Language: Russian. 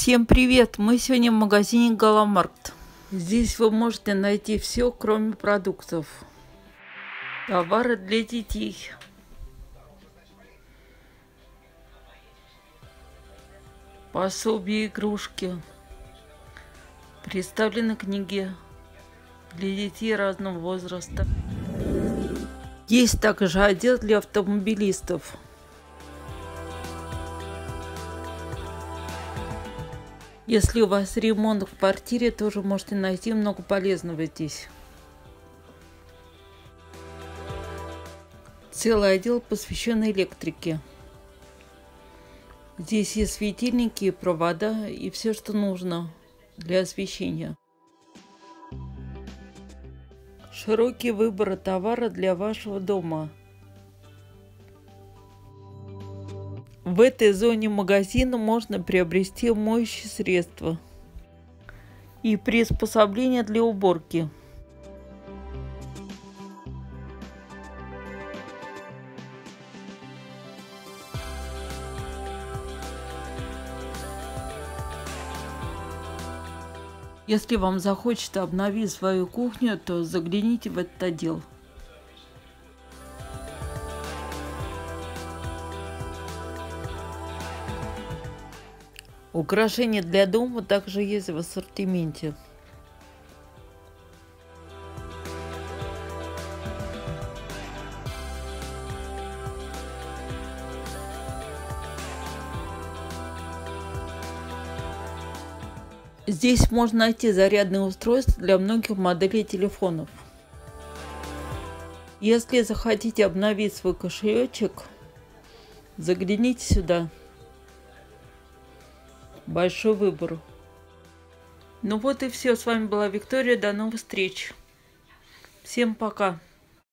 Всем привет! Мы сегодня в магазине Галамаркт. Здесь вы можете найти все, кроме продуктов. Товары для детей. Пособия, игрушки. Представлены книги для детей разного возраста. Есть также отдел для автомобилистов. Если у вас ремонт в квартире, тоже можете найти много полезного здесь. Целый отдел посвящен электрике. Здесь есть светильники, провода и все, что нужно для освещения. Широкий выбор товара для вашего дома – В этой зоне магазина можно приобрести моющие средства и приспособления для уборки. Если вам захочется обновить свою кухню, то загляните в этот отдел. Украшения для дома также есть в ассортименте. Здесь можно найти зарядные устройства для многих моделей телефонов. Если захотите обновить свой кошелечек, загляните сюда большой выбор. Ну вот и все. С вами была Виктория. До новых встреч. Всем пока.